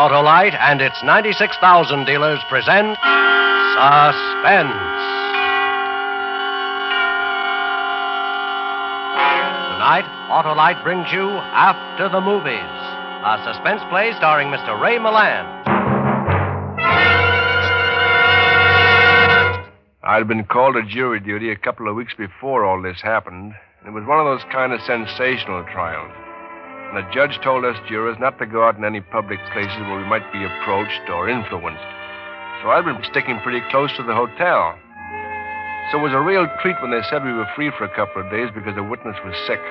Autolite and its 96,000 dealers present Suspense. Tonight, Autolite brings you After the Movies, a suspense play starring Mr. Ray Milland. I'd been called to jury duty a couple of weeks before all this happened. It was one of those kind of sensational trials. And the judge told us jurors not to go out in any public places where we might be approached or influenced. So I'd been sticking pretty close to the hotel. So it was a real treat when they said we were free for a couple of days because the witness was sick.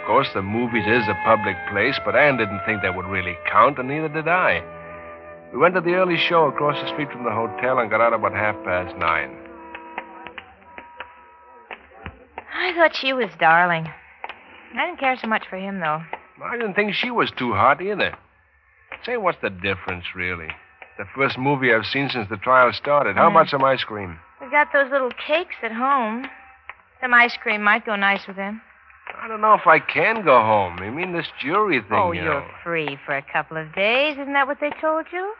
Of course, the movies is a public place, but Ann didn't think that would really count, and neither did I. We went to the early show across the street from the hotel and got out about half past nine. I thought she was darling. I didn't care so much for him, though. I didn't think she was too hot either. Say, what's the difference, really? The first movie I've seen since the trial started. How Mm. about some ice cream? We got those little cakes at home. Some ice cream might go nice with them. I don't know if I can go home. I mean, this jury thing, oh, you you're know. free for a couple of days. Isn't that what they told you?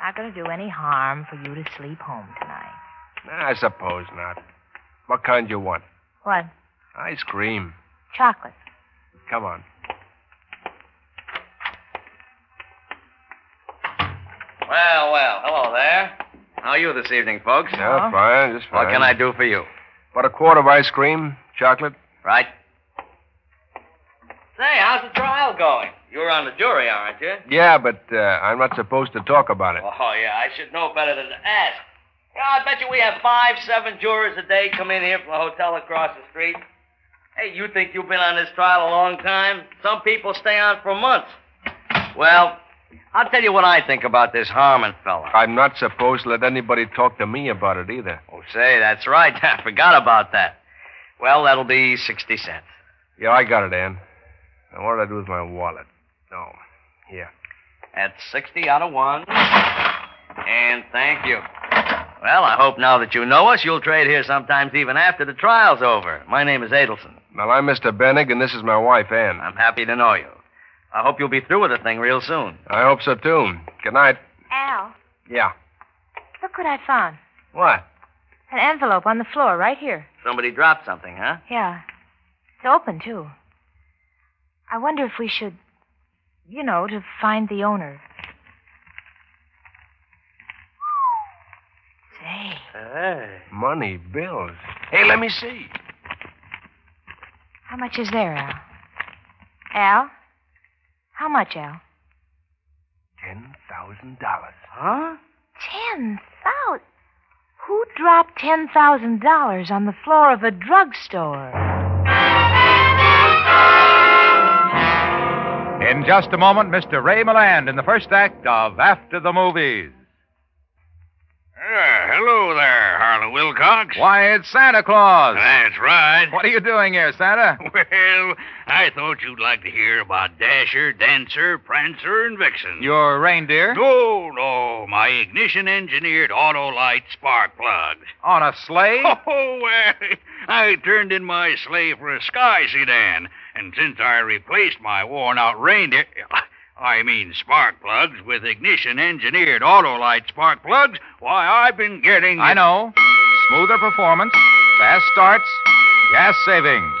Not going to do any harm for you to sleep home tonight. I suppose not. What kind you want? What? Ice cream. Chocolate. Come on. Well, well, hello there. How are you this evening, folks? Yeah, fine, just fine. What can I do for you? About a quart of ice cream, chocolate. Right? Say, how's the trial going? You're on the jury, aren't you? Yeah, but uh, I'm not supposed to talk about it. Oh, yeah, I should know better than to ask. Yeah, I bet you we have five, seven jurors a day come in here from the hotel across the street. Hey, you think you've been on this trial a long time? Some people stay on for months. Well, I'll tell you what I think about this Harmon fella. I'm not supposed to let anybody talk to me about it either. Oh, say, that's right. I forgot about that. Well, that'll be 60 cents. Yeah, I got it, Ann. Now, what did I do with my wallet? Oh, here. That's 60 out of one. And thank you. Well, I hope now that you know us, you'll trade here sometimes even after the trial's over. My name is Adelson. Well, I'm Mr. Bennig, and this is my wife, Ann. I'm happy to know you. I hope you'll be through with the thing real soon. I hope so, too. Good night. Al, Yeah. look what I found. What? An envelope on the floor right here. Somebody dropped something, huh? Yeah. It's open, too. I wonder if we should, you know, to find the owner. Say, Hey. Money, bills. Hey, let me see. how much is there, Al? Al? How much, Al? Ten thousand dollars. Huh? Ten thousand. Who dropped ten thousand dollars on the floor of a drugstore? In just a moment, Mr. Ray Milland in the first act of After the Movies. Ah, hello there, Harlow Wilcox. Why, it's Santa Claus. That's right. What are you doing here, Santa? Well, I thought you'd like to hear about Dasher, Dancer, Prancer, and Vixen. Your reindeer? No, no, my ignition engineered Autolite spark plugs. On a sleigh? Oh, well, I turned in my sleigh for a sky sedan, and since I replaced my worn out reindeer, I mean spark plugs, with ignition engineered Autolite spark plugs, why, I've been getting. I know. Smoother performance, fast starts, gas savings.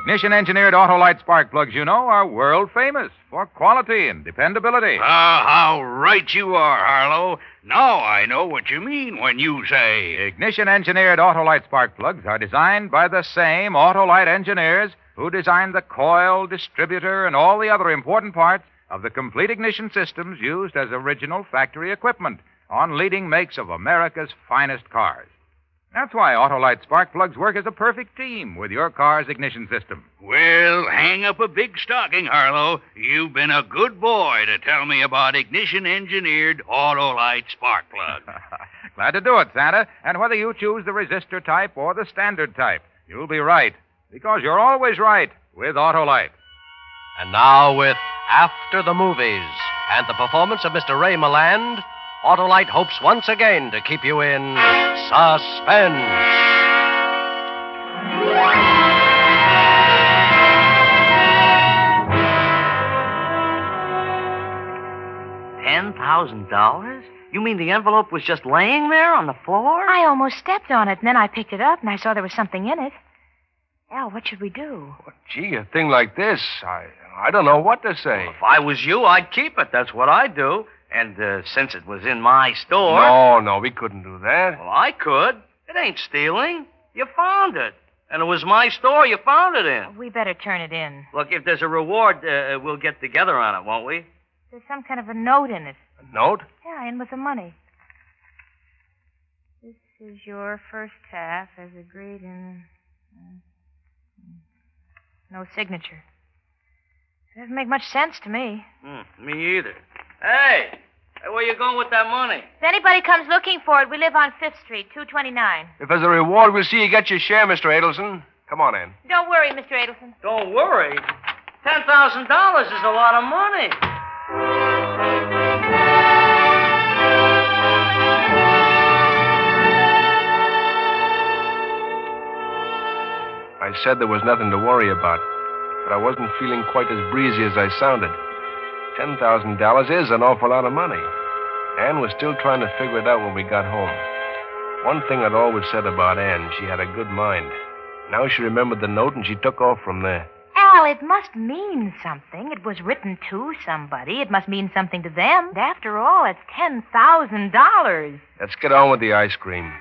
Ignition engineered Autolite spark plugs, you know, are world famous for quality and dependability. Ah, how right you are, Harlow. Now I know what you mean when you say. Ignition engineered Autolite spark plugs are designed by the same Autolite engineers who designed the coil, distributor, and all the other important parts of the complete ignition systems used as original factory equipment on leading makes of America's finest cars. That's why Autolite spark plugs work as a perfect team with your car's ignition system. Well, hang up a big stocking, Harlow. You've been a good boy to tell me about ignition engineered Autolite spark plugs. Glad to do it, Santa. And whether you choose the resistor type or the standard type, you'll be right. Because you're always right with Autolite. And now, with After the Movies and the performance of Mr. Ray Milland, Autolite hopes once again to keep you in suspense. $10,000? You mean the envelope was just laying there on the floor? I almost stepped on it, and then I picked it up, and I saw there was something in it. Al, what should we do? Well, gee, a thing like this, I, I don't know what to say. If I was you, I'd keep it. That's what I'd do. And uh, since it was in my store. No, no, we couldn't do that. Well, I could. It ain't stealing. You found it. And it was my store you found it in. We better turn it in. Look, if there's a reward, uh, we'll get together on it, won't we? There's some kind of a note in it. A note? Yeah, in with the money. This is your first half as agreed in. uh, no signature. Doesn't make much sense to me. Hmm, me either. Hey, hey, where you going with that money? If anybody comes looking for it, we live on Fifth Street, 229. If there's a reward, we'll see you get your share, Mr. Adelson. Come on, in. Don't worry, Mr. Adelson. Don't worry. Ten thousand dollars is a lot of money. I said there was nothing to worry about, but I wasn't feeling quite as breezy as I sounded. $10,000 is an awful lot of money. Ann was still trying to figure it out when we got home. One thing I'd always said about Ann, she had a good mind. Now she remembered the note and she took off from there. Al, it must mean something. It was written to somebody. It must mean something to them. After all, it's $10,000. Let's get on with the ice cream.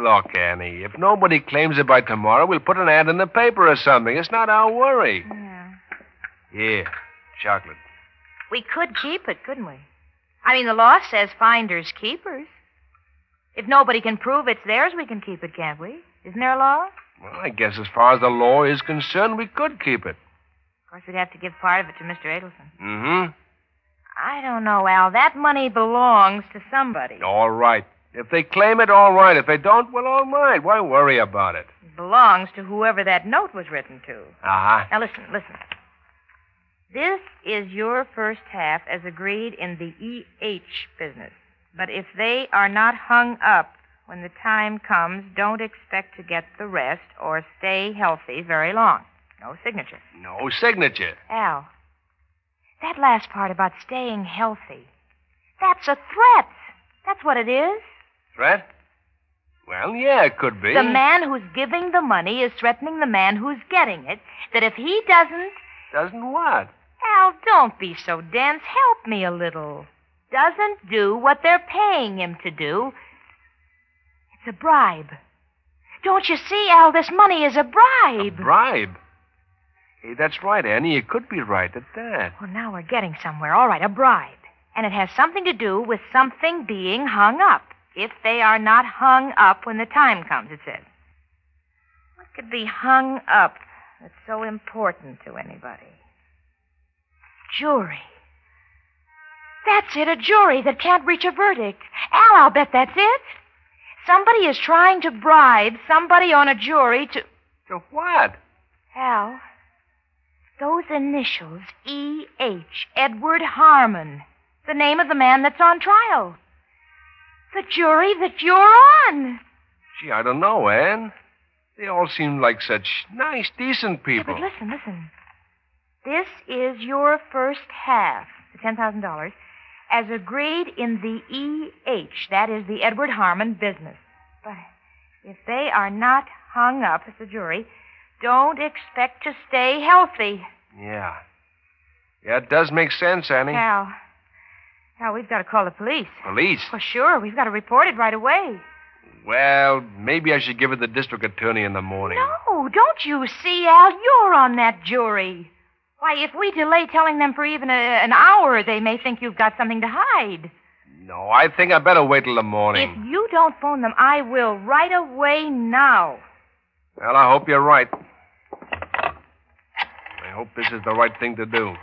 Look, Annie, if nobody claims it by tomorrow, we'll put an ad in the paper or something. It's not our worry. Yeah. Here, chocolate. We could keep it, couldn't we? I mean, the law says finders keepers. If nobody can prove it's theirs, we can keep it, can't we? Isn't there a law? Well, I guess as far as the law is concerned, we could keep it. Of course, we'd have to give part of it to Mr. Adelson. Mm-hmm. I don't know, Al. That money belongs to somebody. All right. If they claim it, all right. If they don't, well, all right. Why worry about it? It belongs to whoever that note was written to. Uh-huh. Now, listen, listen. This is your first half as agreed in the EH business. But if they are not hung up when the time comes, don't expect to get the rest or stay healthy very long. No signature. No signature. Al, that last part about staying healthy, that's a threat. That's what it is. Threat? Well, yeah, it could be. The man who's giving the money is threatening the man who's getting it that if he doesn't. Doesn't what? Al, don't be so dense. Help me a little. Doesn't do what they're paying him to do. It's a bribe. Don't you see, Al? This money is a bribe. A bribe? Hey, that's right, Annie. You could be right at that. Well, now we're getting somewhere. All right, a bribe. And it has something to do with something being hung up. If they are not hung up when the time comes, it says. What could be hung up that's so important to anybody? Jury. That's it, a jury that can't reach a verdict. Al, I'll bet that's it. Somebody is trying to bribe somebody on a jury to. To what? Al, those initials, E.H., Edward Harmon, the name of the man that's on trial. The jury that you're on. Gee, I don't know, Ann. They all seem like such nice, decent Yeah, people. but listen, listen. This is your first half, the $10,000, as agreed in the E.H., that is the Edward Harmon business. But if they are not hung up as a jury, don't expect to stay healthy. Yeah. Yeah, it does make sense, Annie. Al, Al, we've got to call the police. Police? Well, sure, we've got to report it right away. Well, maybe I should give it the district attorney in the morning. No, don't you see, Al? You're on that jury. Why, if we delay telling them for even a, an hour, they may think you've got something to hide. No, I think I better wait till the morning. If you don't phone them, I will right away now. Well, I hope you're right. I hope this is the right thing to do.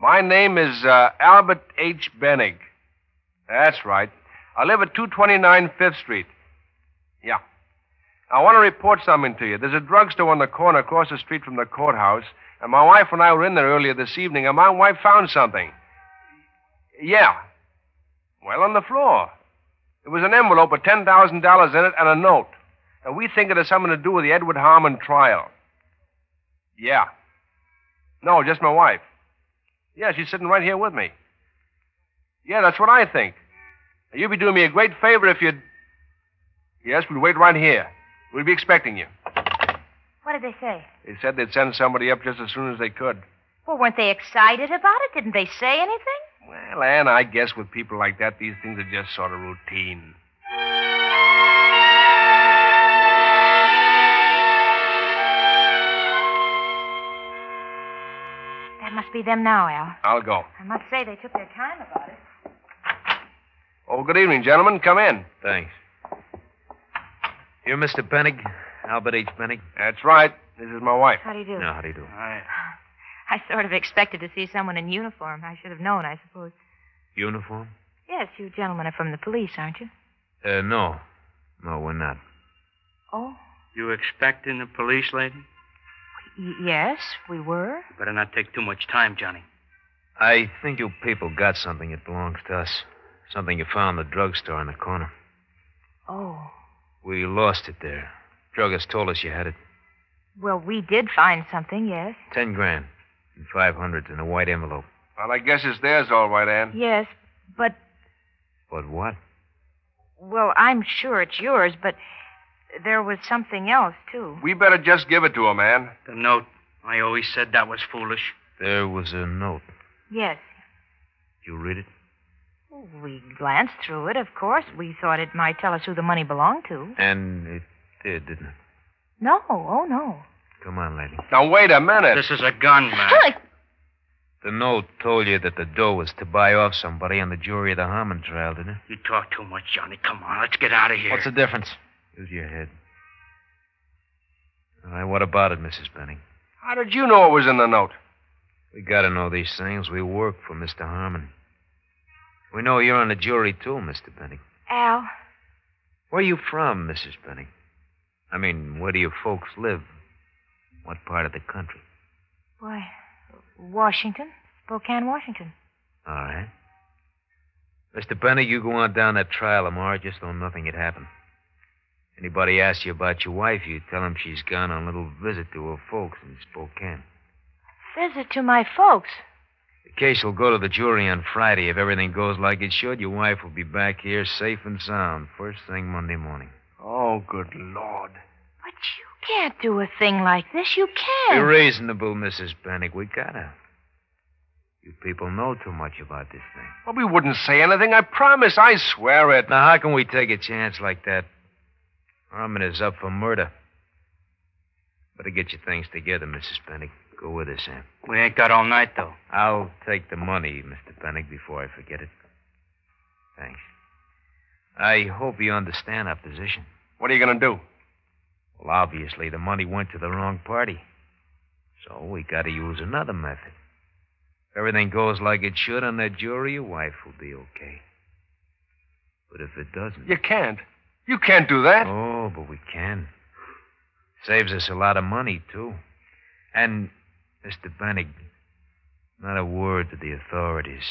My name is uh, Albert H. Bennig. That's right. I live at 229 Fifth Street. Yeah. I want to report something to you. There's a drugstore on the corner across the street from the courthouse, and my wife and I were in there earlier this evening, and my wife found something. Yeah. Well, on the floor. There was an envelope with $10,000 in it and a note. And we think it has something to do with the Edward Harmon trial. Yeah. No, just my wife. Yeah, she's sitting right here with me. Yeah, that's what I think. You'd be doing me a great favor if you'd. Yes, we'd wait right here. We'd be expecting you. What did they say? They said they'd send somebody up just as soon as they could. Well, weren't they excited about it? Didn't they say anything? Well, Ann, I guess with people like that, these things are just sort of routine. That must be them now, Al. I'll go. I must say they took their time about it. Oh, good evening, gentlemen. Come in. Thanks. You're Mr. Penning? Albert H. Penning? That's right. This is my wife. How do you do? No, how do you do? I, I sort of expected to see someone in uniform. I should have known, I suppose. Uniform? Yes, you gentlemen are from the police, aren't you? Uh, no. No, we're not. Oh, you expecting the police, lady? Y- yes, we were. Better not take too much time, Johnny. I think you people got something that belongs to us. Something you found in the drugstore in the corner. Oh. We lost it there. Druggist told us you had it. Well, we did find something, yes. Ten grand. And five hundred in a white envelope. Well, I guess it's theirs, all right, Ann. Yes, but, But what? well, I'm sure it's yours, but there was something else, too. We better just give it to him, Ann. The note. I always said that was foolish. There was a note. Yes. You read it? We glanced through it, of course. We thought it might tell us who the money belonged to. And it did, didn't it? No, oh, no. Come on, lady. Now, wait a minute. This is a gun, man. The note told you that the dough was to buy off somebody on the jury of the Harmon trial, didn't it? You talk too much, Johnny. Come on, let's get out of here. What's the difference? Use your head. All right, what about it, Mrs. Penning? How did you know it was in the note? We gotta know these things. We work for Mr. Harmon. We know you're on the jury, too, Mr. Penning. Al, Where are you from, Mrs. Penning? I mean, where do your folks live? What part of the country? why, Washington, Spokane, Washington. All right. Mr. Penning, you go on down that trial tomorrow just though nothing had happened. Anybody asks you about your wife, you tell them she's gone on a little visit to her folks in Spokane. Visit to my folks. The case will go to the jury on Friday. If everything goes like it should, your wife will be back here safe and sound first thing Monday morning. Oh, good Lord. But you can't do a thing like this. You can't. Be reasonable, Mrs. Pennick. We gotta. You people know too much about this thing. Well, we wouldn't say anything. I promise. I swear it. Now, how can we take a chance like that? Harmon is up for murder. Better get your things together, Mrs. Pennick. Go with us, Sam. We ain't got all night, though. I'll take the money, Mr. Pennick, before I forget it. Thanks. I hope you understand our position. What are you going to do? Well, obviously, the money went to the wrong party. So we got to use another method. If everything goes like it should on that jury, your wife will be okay. But if it doesn't. You can't. You can't do that. Oh, but we can. Saves us a lot of money, too. And, Mr. Bennig, not a word to the authorities.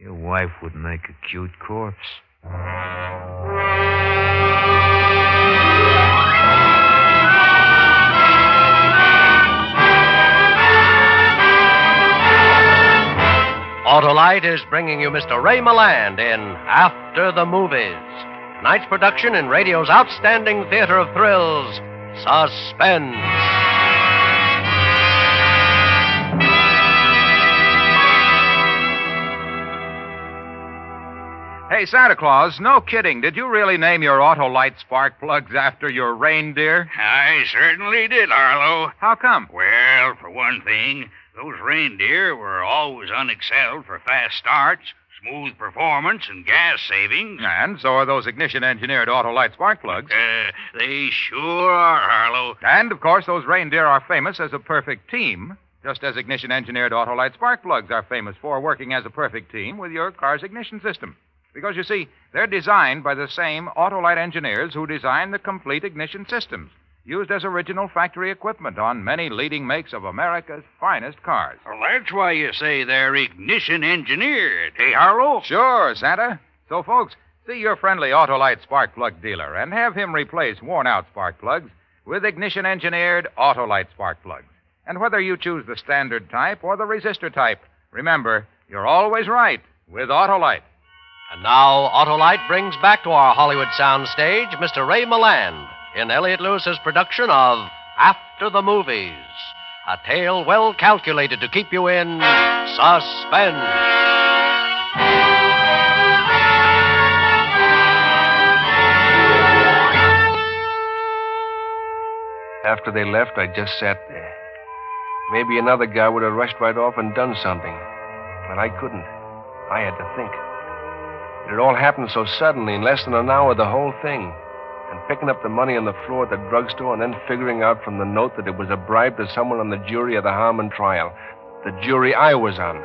Your wife would make a cute corpse. Autolite is bringing you Mr. Ray Milland in After the Movies. Tonight's production in radio's outstanding theater of thrills, Suspense. Hey, Santa Claus, no kidding. Did you really name your Autolite spark plugs after your reindeer? I certainly did, Harlow. How come? Well, for one thing, those reindeer were always unexcelled for fast starts, smooth performance, and gas savings. And so are those ignition engineered Autolite spark plugs. Uh, they sure are, Harlow. And, of course, those reindeer are famous as a perfect team, just as ignition engineered Autolite spark plugs are famous for working as a perfect team with your car's ignition system. Because, you see, they're designed by the same Autolite engineers who design the complete ignition systems, used as original factory equipment on many leading makes of America's finest cars. Well, that's why you say they're ignition engineered, hey, Harlow? Sure, Santa. So, folks, see your friendly Autolite spark plug dealer and have him replace worn out spark plugs with ignition engineered Autolite spark plugs. And whether you choose the standard type or the resistor type, remember, you're always right with Autolite. And now, Autolite brings back to our Hollywood soundstage Mr. Ray Milland in Elliot Lewis's production of After the Movies, a tale well calculated to keep you in suspense. After they left, I just sat there. Maybe another guy would have rushed right off and done something. But I couldn't. I had to think. It all happened so suddenly, in less than an hour, the whole thing. And picking up the money on the floor at the drugstore and then figuring out from the note that it was a bribe to someone on the jury of the Harmon trial. The jury I was on.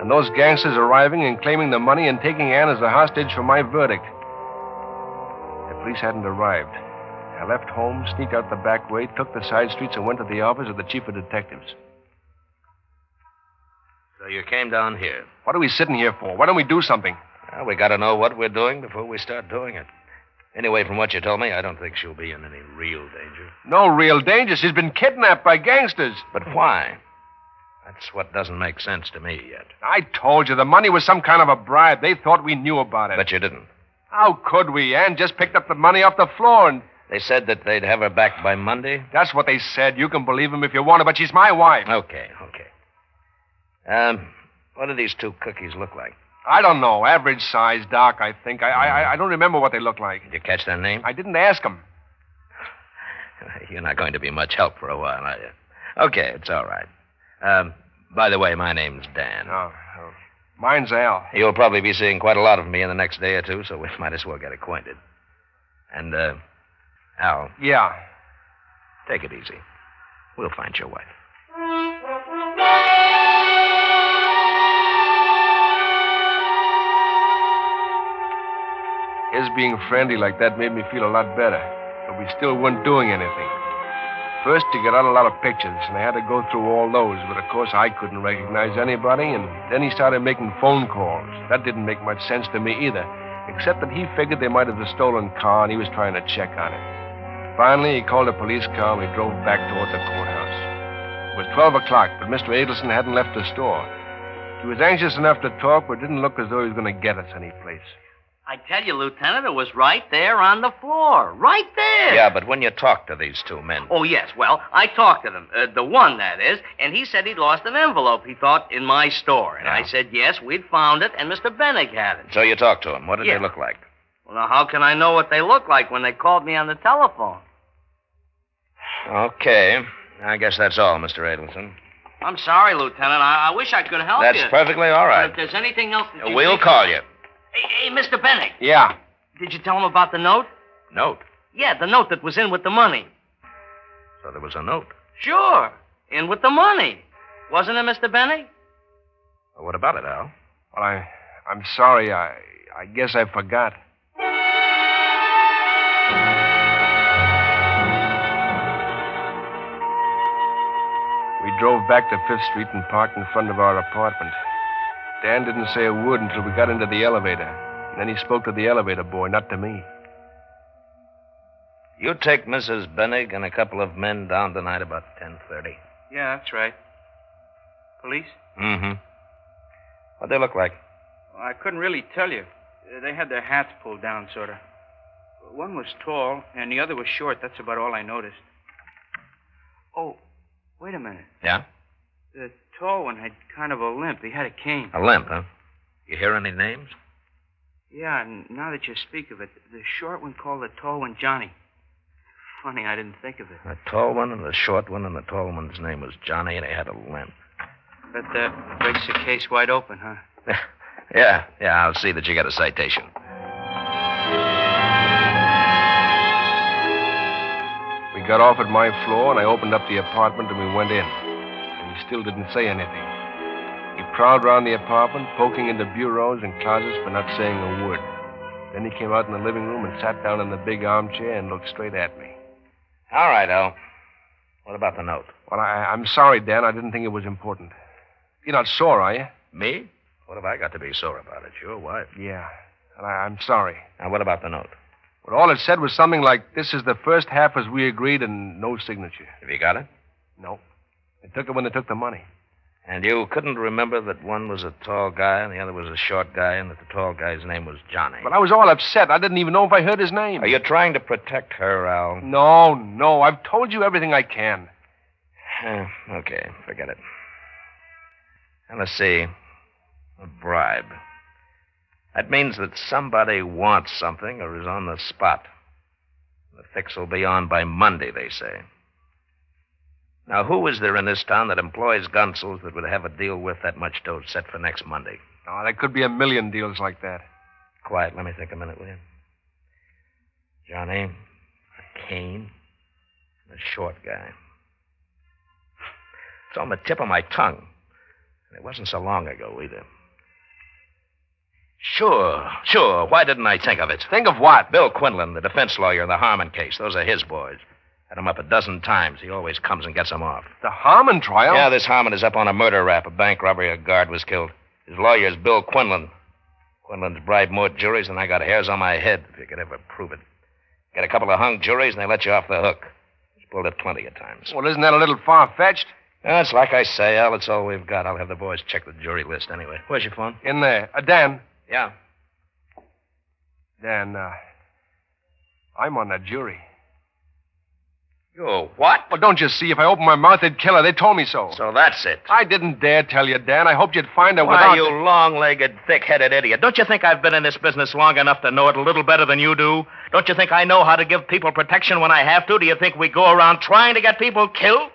And those gangsters arriving and claiming the money and taking Ann as a hostage for my verdict. The police hadn't arrived. I left home, sneaked out the back way, took the side streets, and went to the office of the chief of detectives. So you came down here. What are we sitting here for? Why don't we do something? Well, we got to know what we're doing before we start doing it. Anyway, from what you told me, I don't think she'll be in any real danger. No real danger. She's been kidnapped by gangsters. But why? That's what doesn't make sense to me yet. I told you the money was some kind of a bribe. They thought we knew about it. But you didn't. How could we? Ann just picked up the money off the floor and. They said that they'd have her back by Monday? That's what they said. You can believe them if you want to, but she's my wife. Okay, okay. Um, what do these two cookies look like? I don't know. Average size, Doc, I think. I, I, I don't remember what they look like. Did you catch their name? I didn't ask them. You're not going to be much help for a while, are you? Okay, it's all right. Um, by the way, my name's Dan. Oh, oh. Mine's Al. You'll probably be seeing quite a lot of me in the next day or two, so we might as well get acquainted. And, uh, Al, Yeah. take it easy. We'll find your wife. His being friendly like that made me feel a lot better, but we still weren't doing anything. First, he got out a lot of pictures, and I had to go through all those, but of course I couldn't recognize anybody, and then he started making phone calls. That didn't make much sense to me either, except that he figured they might have a stolen car, and he was trying to check on it. Finally, he called a police car, and we drove back toward the courthouse. It was 12 o'clock, but Mr. Adelson hadn't left the store. He was anxious enough to talk, but didn't look as though he was going to get us any place. I tell you, Lieutenant, it was right there on the floor. Right there. Yeah, but when you talked to these two men. Oh, yes. Well, I talked to them. Uh, the one, that is. And he said he'd lost an envelope, he thought, in my store. And I said, yes, we'd found it, and Mr. Bennig had it. So you talked to him. What did Yeah. they look like? Well, now, how can I know what they look like when they called me on the telephone? Okay. I guess that's all, Mr. Adelson. I'm sorry, Lieutenant. I, I wish I could help That's you. perfectly all right. But if there's anything else that We'll call you. Hey, hey, Mr. Bennig, Yeah. did you tell him about the note? Note. Yeah, the note that was in with the money. So there was a note. Sure. In with the money. Wasn't it, Mr. Bennig? Well, what about it, Al? Well, I, I'm sorry. I, I guess I forgot. We drove back to Fifth Street and parked in front of our apartment. Dan didn't say a word until we got into the elevator. And then he spoke to the elevator boy, not to me. You take Mrs. Bennig and a couple of men down tonight about 10.30. Yeah, that's right. Police? Mm-hmm. What'd they look like? Well, I couldn't really tell you. Uh, They had their hats pulled down, sort of. One was tall, and the other was short. That's about all I noticed. Oh, wait a minute. Yeah? The tall one had kind of a limp. He had a cane. A limp, huh? You hear any names? Yeah, and now that you speak of it, the short one called the tall one Johnny. Funny, I didn't think of it. The tall one and the short one, and the tall one's name was Johnny, and he had a limp. But that uh, breaks the case wide open, huh? yeah, yeah, I'll see that you get a citation. We got off at my floor, and I opened up the apartment, and we went in. And he still didn't say anything. He prowled around the apartment, poking into bureaus and closets, but not saying a word. Then he came out in the living room and sat down in the big armchair and looked straight at me. All right, Al. What about the note? Well, I, I'm sorry, Dan. I didn't think it was important. You're not sore, are you? Me? What have I got to be sore about it? Your wife. Yeah. And I, I'm sorry. Now, what about the note? But all it said was something like, this is the first half as we agreed and no signature. Have you got it? No. They took it when they took the money. And you couldn't remember that one was a tall guy and the other was a short guy, and that the tall guy's name was Johnny. But I was all upset. I didn't even know if I heard his name. Are you trying to protect her, Al? No, no. I've told you everything I can. Eh, okay, forget it. And let's see. A bribe. That means that somebody wants something or is on the spot. The fix will be on by Monday, they say. Now, who is there in this town that employs gunsels that would have a deal worth that much dough set for next Monday? Oh, there could be a million deals like that. Quiet, let me think a minute, will you? Johnny, a cane, and a short guy. It's on the tip of my tongue. And it wasn't so long ago either. Sure, sure. Why didn't I think of it? Think of what? Bill Quinlan, the defense lawyer in the Harmon case. Those are his boys. Had him up a dozen times. He always comes and gets them off. The Harmon trial? Yeah, this Harmon is up on a murder rap. A bank robbery, a guard was killed. His lawyer's Bill Quinlan. Quinlan's bribed more juries than I got hairs on my head, if you could ever prove it. Get a couple of hung juries, and they let you off the hook. He's pulled it plenty of times. Well, isn't that a little far fetched? That's like I say, Al. It's all we've got. I'll have the boys check the jury list anyway. Where's your phone? In there. Uh, Dan. Yeah. Dan, uh, I'm on that jury. You what? Well, don't you see? If I opened my mouth, they'd kill her. They told me so. So that's it. I didn't dare tell you, Dan. I hoped you'd find her Why, without. you long-legged, thick-headed idiot. Don't you think I've been in this business long enough to know it a little better than you do? Don't you think I know how to give people protection when I have to? Do you think we go around trying to get people killed?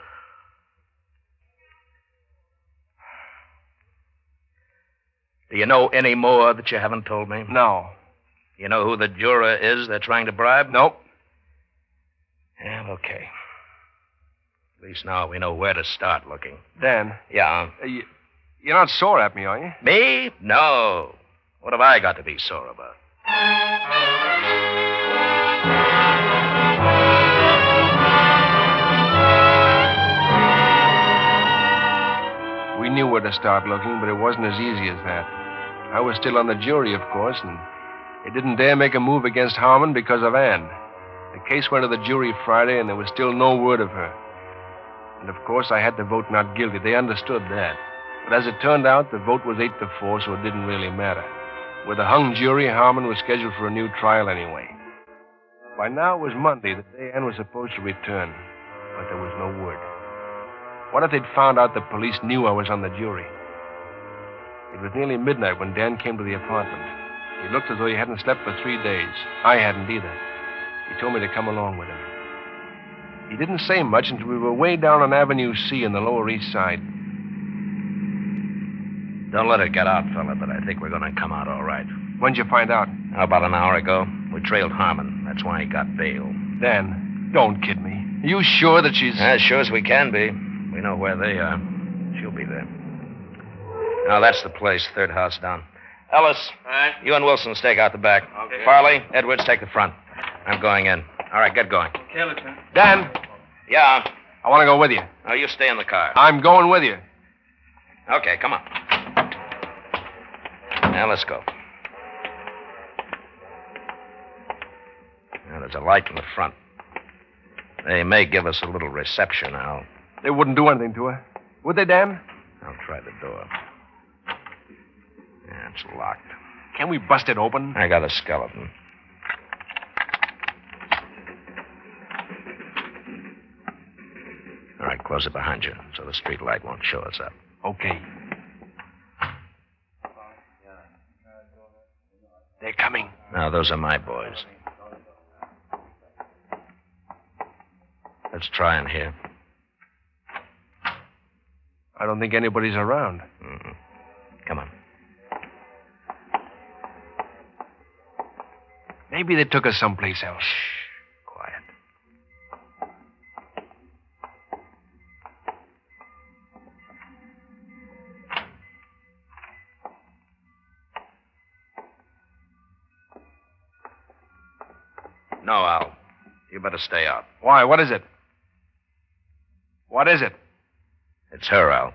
Do you know any more that you haven't told me? No. You know who the juror is they're trying to bribe? Nope. Yeah, okay. At least now we know where to start looking. Dan, Yeah. uh, you, you're not sore at me, are you? Me? No. What have I got to be sore about? We knew where to start looking, but it wasn't as easy as that. I was still on the jury, of course, and they didn't dare make a move against Harmon because of Anne. The case went to the jury Friday, and there was still no word of her. And of course, I had to vote not guilty. They understood that. But as it turned out, the vote was eight to four, so it didn't really matter. With a hung jury, Harmon was scheduled for a new trial anyway. By now it was Monday, the day Anne was supposed to return, but there was no word. What if they'd found out the police knew I was on the jury? It was nearly midnight when Dan came to the apartment. He looked as though he hadn't slept for three days. I hadn't either. He told me to come along with him. He didn't say much until we were way down on Avenue C in the Lower East Side. Don't let it get out, fella, but I think we're going to come out all right. When'd you find out? About an hour ago, we trailed Harmon. That's why he got bail. Dan, don't kid me. Are you sure that she's. As sure as we can be. We know where they are. She'll be there. Now, that's the place, third house down. Ellis, Right. you and Wilson stake out the back. Okay. Farley, Edwards, take the front. I'm going in. All right, get going. Okay, Lieutenant. Dan, Yeah. I want to go with you. Now, you stay in the car. I'm going with you. Okay, come on. Now, let's go. Now, there's a light in the front. They may give us a little reception. I'll, They wouldn't do anything to her. Would they, Dan? I'll try the door. Yeah, it's locked. Can we bust it open? I got a skeleton. All right, close it behind you so the street light won't show us up. Okay. They're coming. Now, those are my boys. Let's try in here. I don't think anybody's around. Mm-mm. Come on. Maybe they took us someplace else. Better stay out. Why? What is it? What is it? It's her, Al.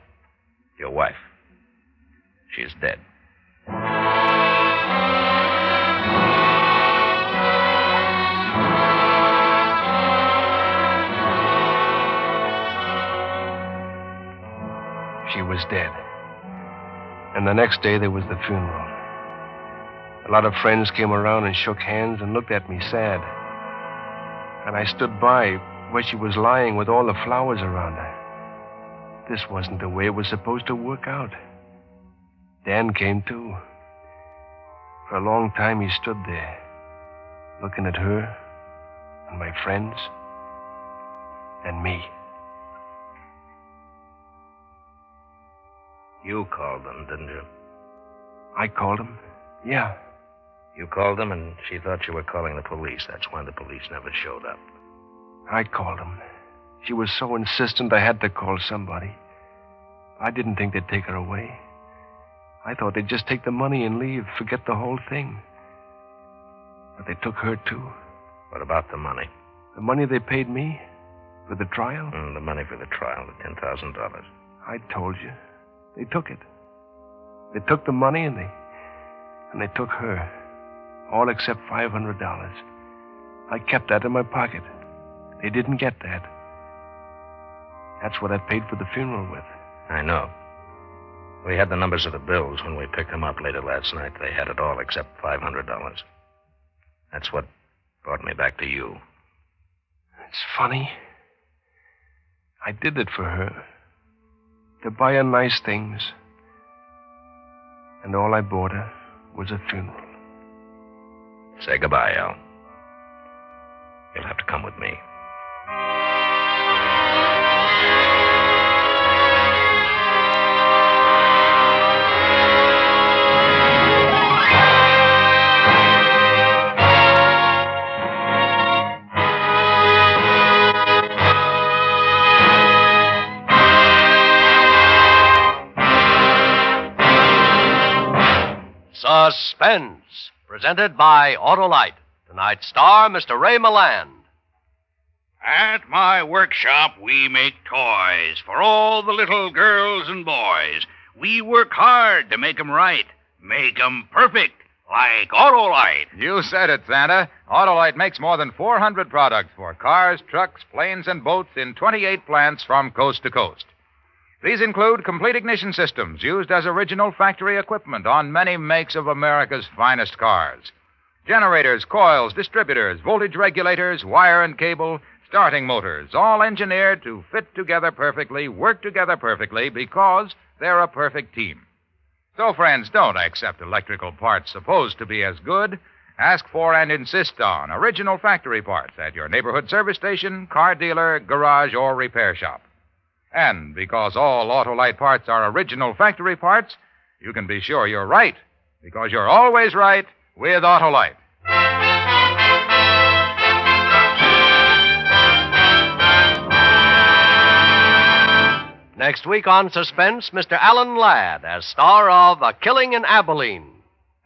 Your wife. She's dead. she was dead. And the next day there was the funeral. A lot of friends came around and shook hands and looked at me sad. And I stood by where she was lying with all the flowers around her. This wasn't the way it was supposed to work out. Dan came too. For a long time he stood there, looking at her and my friends and me. You called them, didn't you? I called them, Yeah. You called them, and she thought you were calling the police. That's why the police never showed up. I called them. She was so insistent I had to call somebody. I didn't think they'd take her away. I thought they'd just take the money and leave, forget the whole thing. But they took her, too. What about the money? The money they paid me for the trial? Mm, the money for the trial, the $10,000. I told you. They took it. They took the money and they and they took her. All except five hundred dollars. I kept that in my pocket. They didn't get that. That's what I paid for the funeral with. I know. We had the numbers of the bills when we picked them up later last night. They had it all except $500. That's what brought me back to you. It's funny. I did it for her. To buy her nice things. And all I bought her was a funeral. Say goodbye, Al. You'll have to come with me. Presented by Autolite. Tonight's star, Mr. Ray Milland. At my workshop, we make toys for all the little girls and boys. We work hard to make 'em right, make 'em perfect, like Autolite. You said it, Santa. Autolite makes more than 400 products for cars, trucks, planes, and boats in 28 plants from coast to coast. These include complete ignition systems used as original factory equipment on many makes of America's finest cars. Generators, coils, distributors, voltage regulators, wire and cable, starting motors, all engineered to fit together perfectly, work together perfectly, because they're a perfect team. So, friends, don't accept electrical parts supposed to be as good. Ask for and insist on original factory parts at your neighborhood service station, car dealer, garage, or repair shop. And because all Autolite parts are original factory parts, you can be sure you're right, because you're always right with Autolite. Next week on Suspense, Mr. Alan Ladd as star of A Killing in Abilene.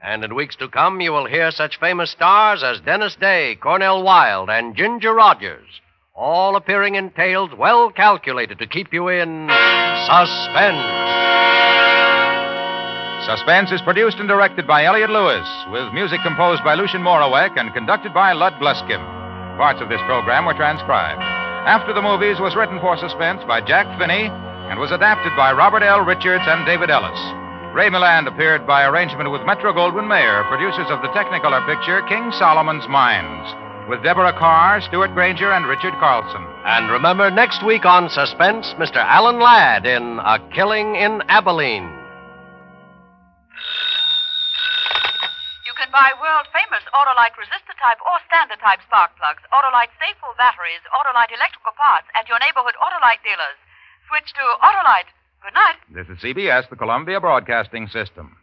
And in weeks to come, you will hear such famous stars as Dennis Day, Cornel Wilde, and Ginger Rogers, all appearing in tales well calculated to keep you in suspense. Suspense is produced and directed by Elliot Lewis, with music composed by Lucien Moraweck and conducted by Lud Gluskin. Parts of this program were transcribed. After the Movies was written for Suspense by Jack Finney and was adapted by Robert L. Richards and David Ellis. Ray Milland appeared by arrangement with Metro Goldwyn Mayer, producers of the Technicolor picture King Solomon's Mines, with Deborah Kerr, Stewart Granger, and Richard Carlson. And remember, next week on Suspense, Mr. Alan Ladd in A Killing in Abilene. You can buy world famous Autolite resistor type or standard type spark plugs, Autolite safe full batteries, Autolite electrical parts at your neighborhood Autolite dealers. Switch to Autolite. Good night. This is CBS, the Columbia Broadcasting System.